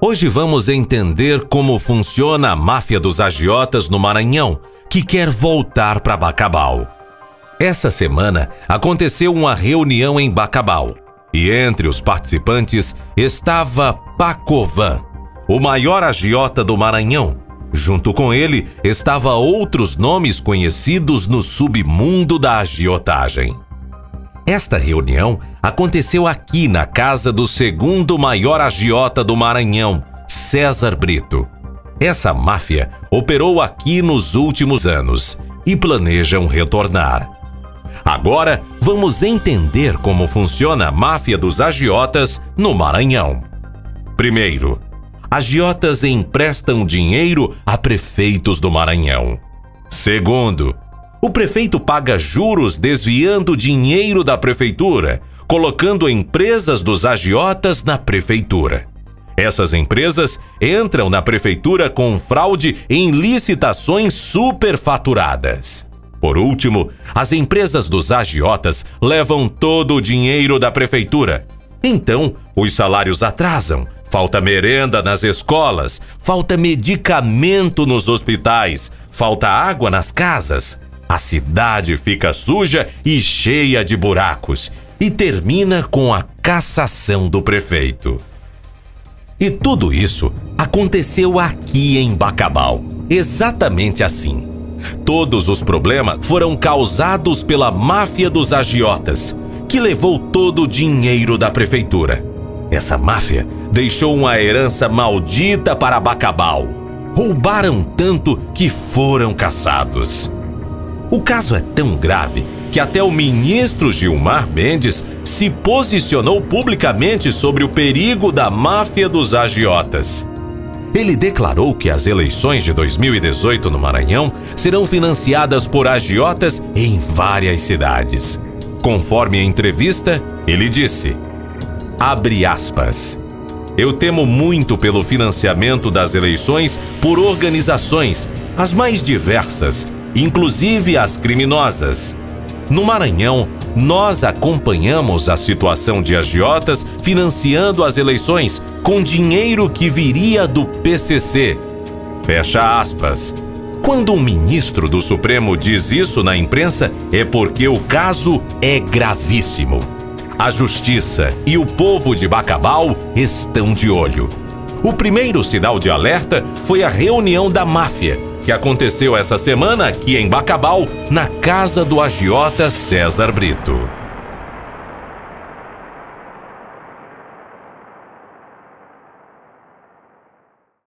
Hoje vamos entender como funciona a máfia dos agiotas no Maranhão, que quer voltar para Bacabal. Essa semana aconteceu uma reunião em Bacabal e entre os participantes estava Pacovan, o maior agiota do Maranhão. Junto com ele estava outros nomes conhecidos no submundo da agiotagem. Esta reunião aconteceu aqui na casa do segundo maior agiota do Maranhão, César Brito. Essa máfia operou aqui nos últimos anos e planejam retornar. Agora vamos entender como funciona a máfia dos agiotas no Maranhão. Primeiro, agiotas emprestam dinheiro a prefeitos do Maranhão. Segundo, o prefeito paga juros desviando dinheiro da prefeitura, colocando empresas dos agiotas na prefeitura. Essas empresas entram na prefeitura com fraude em licitações superfaturadas. Por último, as empresas dos agiotas levam todo o dinheiro da prefeitura. Então, os salários atrasam, falta merenda nas escolas, falta medicamento nos hospitais, falta água nas casas, a cidade fica suja e cheia de buracos e termina com a cassação do prefeito. E tudo isso aconteceu aqui em Bacabal, exatamente assim. Todos os problemas foram causados pela máfia dos agiotas, que levou todo o dinheiro da prefeitura. Essa máfia deixou uma herança maldita para Bacabal. Roubaram tanto que foram caçados. O caso é tão grave que até o ministro Gilmar Mendes se posicionou publicamente sobre o perigo da máfia dos agiotas. Ele declarou que as eleições de 2018 no Maranhão serão financiadas por agiotas em várias cidades. Conforme a entrevista, ele disse: Abre aspas. Eu temo muito pelo financiamento das eleições por organizações, as mais diversas, inclusive as criminosas. No Maranhão, nós acompanhamos a situação de agiotas financiando as eleições com dinheiro que viria do PCC. Fecha aspas. Quando um ministro do Supremo diz isso na imprensa, é porque o caso é gravíssimo. A justiça e o povo de Bacabal estão de olho. O primeiro sinal de alerta foi a reunião da máfia, que aconteceu essa semana aqui em Bacabal, na casa do agiota César Brito.